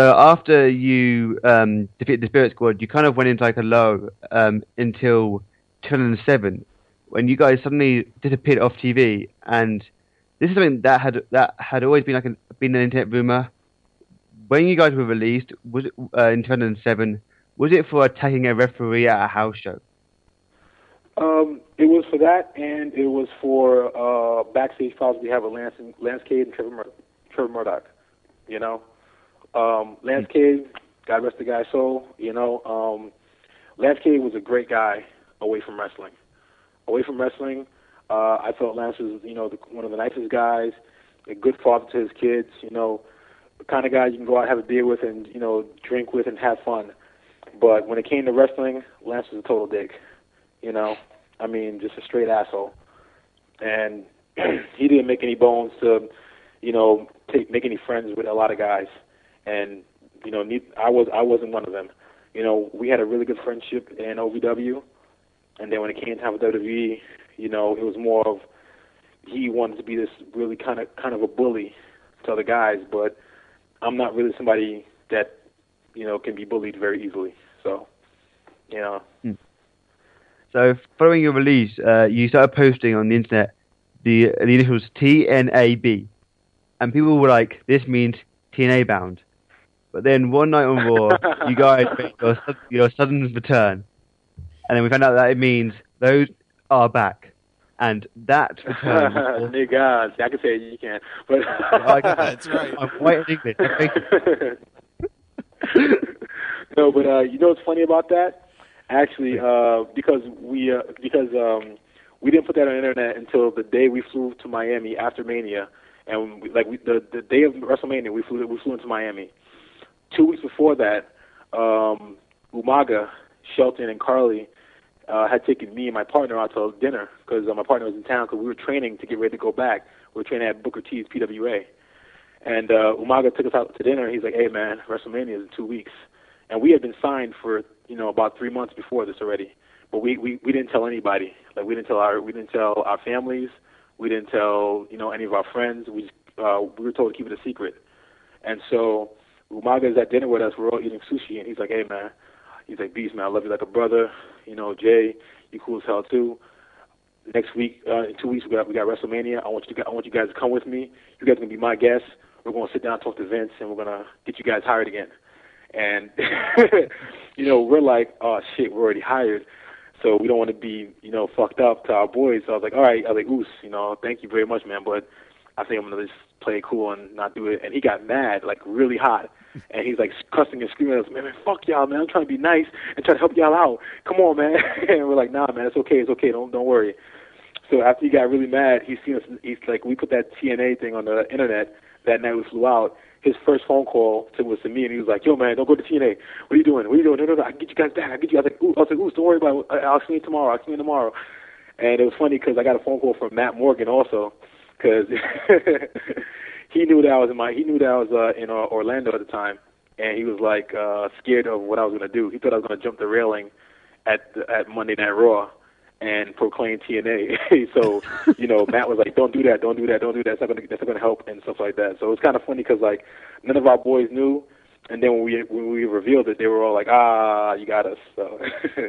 So after you um, defeated the Spirit Squad, you kind of went into like a low um, until 2007, when you guys suddenly disappeared off TV. And this is something that had that had always been like an, been an internet rumor. When you guys were released, was it uh, in 2007? Was it for attacking a referee at a house show? Um, it was for that, and it was for uh, backstage files we have with Lance, Lance Cade and Trevor, Mur- Trevor Murdoch. You know, um, Lance Cade, God rest the guy's soul. You know, um, Lance Cade was a great guy away from wrestling. Away from wrestling, uh, I thought Lance was, you know, the, one of the nicest guys, a good father to his kids. You know, the kind of guy you can go out have a beer with and you know drink with and have fun. But when it came to wrestling, Lance was a total dick. You know, I mean, just a straight asshole. And he didn't make any bones to, you know, take make any friends with a lot of guys. And you know, I was I wasn't one of them. You know, we had a really good friendship in OVW, and then when it came time for WWE, you know, it was more of he wanted to be this really kind of kind of a bully to other guys, but I'm not really somebody that you know can be bullied very easily. So, you know. So following your release, uh, you started posting on the internet the, the initials TNAB, and people were like, "This means TNA bound." But then one night on Raw, you guys made your, your sudden return, and then we found out that it means those are back, and that return. was- Nigga, see, I can say it, you can't. But I can- That's right. I'm white in English. Okay. no, but uh, you know what's funny about that? Actually, uh, because we uh, because um, we didn't put that on the internet until the day we flew to Miami after Mania, and we, like we, the the day of WrestleMania, we flew we flew into Miami. Two weeks before that, um, Umaga, Shelton, and Carly uh, had taken me and my partner out to dinner because uh, my partner was in town because we were training to get ready to go back. We were training at Booker T's PWA. And uh, Umaga took us out to dinner. He's like, "Hey, man, WrestleMania is in two weeks," and we had been signed for you know about three months before this already, but we we we didn't tell anybody. Like we didn't tell our we didn't tell our families. We didn't tell you know any of our friends. We just, uh, we were told to keep it a secret. And so Umaga is at dinner with us. We're all eating sushi, and he's like, "Hey, man," he's like, "Beast, man, I love you like a brother. You know, Jay, you cool as hell too." Next week, uh, in two weeks, we got we got WrestleMania. I want you to I want you guys to come with me. You guys are gonna be my guests. We're gonna sit down, talk to Vince, and we're gonna get you guys hired again. And you know, we're like, oh shit, we're already hired, so we don't want to be you know fucked up to our boys. So I was like, all right, I was like, Oos, you know, thank you very much, man, but I think I'm gonna just play it cool and not do it. And he got mad, like really hot. And he's like cussing and screaming at us, man, man, fuck y'all, man. I'm trying to be nice and try to help y'all out. Come on, man. and we're like, nah, man, it's okay, it's okay. Don't don't worry. So after he got really mad, he's seen us. He's like, we put that TNA thing on the internet that night. We flew out. His first phone call to was to me, and he was like, "Yo, man, don't go to TNA. What are you doing? What are you doing? No, no, no. I can get you guys back. I can get you." I was like, Ooh, I was like, "Ooh, don't worry about it. I'll see you tomorrow. I'll see you tomorrow." And it was funny because I got a phone call from Matt Morgan also, because he knew that I was in my he knew that I was uh, in uh, Orlando at the time, and he was like uh, scared of what I was gonna do. He thought I was gonna jump the railing at the, at Monday Night Raw and proclaim TNA. so you know, Matt was like, "Don't do that, don't do that, don't do that. That's not gonna that's not gonna help," and stuff like that. So it was kind of funny because like none of our boys knew, and then when we when we revealed it, they were all like, "Ah, you got us." So